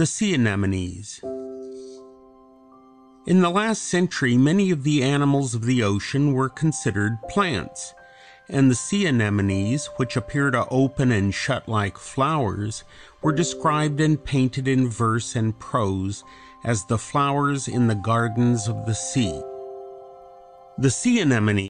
The sea anemones. In the last century many of the animals of the ocean were considered plants, and the sea anemones, which appear to open and shut like flowers, were described and painted in verse and prose as the flowers in the gardens of the sea. The sea anemone